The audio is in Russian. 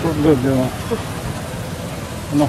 Проблема. Ну.